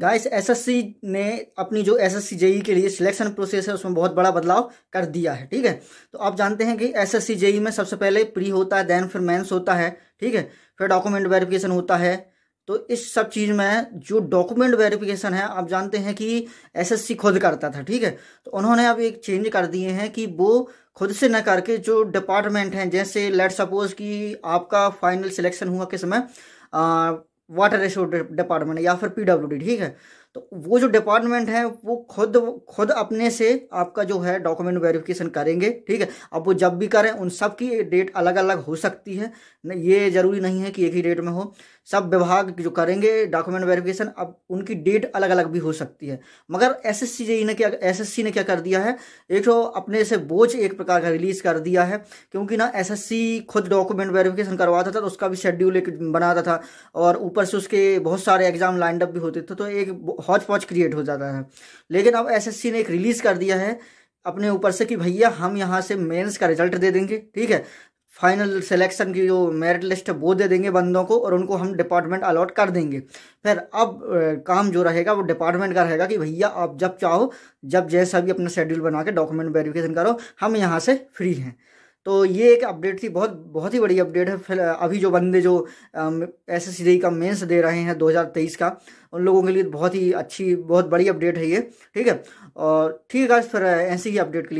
Guys SSC ने अपनी जो एसएससी जेई के लिए सिलेक्शन प्रोसेस है, उसमें बहुत बड़ा बदलाव कर दिया है, ठीक है? तो आप जानते हैं कि एसएससी जेई में सबसे पहले प्री होता है देन फिर मेंस होता है, ठीक है? फिर डॉक्यूमेंट वेरिफिकेशन होता है। तो इस सब चीज़ में जो डॉक्यूमेंट वेरिफिकेशन है, आप जानते हैं कि एसएससी खुद करता था, ठीक है? तो उन्होंने अब एक चेंज कर दिए हैं कि वो खुद से न करके जो डिपार्टमेंट हैं, जैसे लेट सपोज़ कि आपका फाइनल सिलेक्शन हुआ किस समय? वाटर रिसोर्स डिपार्टमेंट या फिर पीडब्ल्यूडी ठीक है? तो वो जो डिपार्टमेंट है, वो खुद खुद अपने से आपका जो है डॉक्यूमेंट वेरिफिकेशन करेंगे, ठीक है? अब वो जब भी करें, उन सब की डेट अलग अलग हो सकती है। ये ज़रूरी नहीं है कि एक ही डेट में हो। सब विभाग जो करेंगे डॉक्यूमेंट वेरिफिकेशन अब उनकी डेट अलग अलग भी हो सकती है। मगर एसएससी जेई ने क्या एसएससी ने क्या कर दिया है? एक तो अपने से बोझ एक प्रकार का रिलीज़ कर दिया है, क्योंकि ना एसएससी खुद डॉक्यूमेंट वेरिफिकेशन करवाता था तो उसका भी शेड्यूल एक बनाता था, और ऊपर से उसके बहुत सारे एग्ज़ाम लाइंड अप भी होते थे तो एक हॉच पॉच क्रिएट हो जाता है। लेकिन अब एसएससी ने एक रिलीज़ कर दिया है अपने ऊपर से कि भैया, हम यहाँ से मेंस का रिज़ल्ट दे देंगे, ठीक है? फाइनल सिलेक्शन की जो मेरिट लिस्ट है, वो दे देंगे बंदों को और उनको हम डिपार्टमेंट अलॉट कर देंगे। फिर अब काम जो रहेगा, वो डिपार्टमेंट का रहेगा कि भैया, आप जब चाहो, जब जैसा भी अपना शेड्यूल बना के डॉक्यूमेंट वेरिफिकेशन करो, हम यहाँ से फ्री हैं। तो ये एक अपडेट थी, बहुत बहुत ही बड़ी अपडेट है। फिर अभी जो बंदे जो एस एस का मेंस दे रहे हैं 2023 का, उन लोगों के लिए बहुत ही अच्छी, बहुत बड़ी अपडेट है ये, ठीक है? और ठीक है फिर ऐसी ही अपडेट के लिए।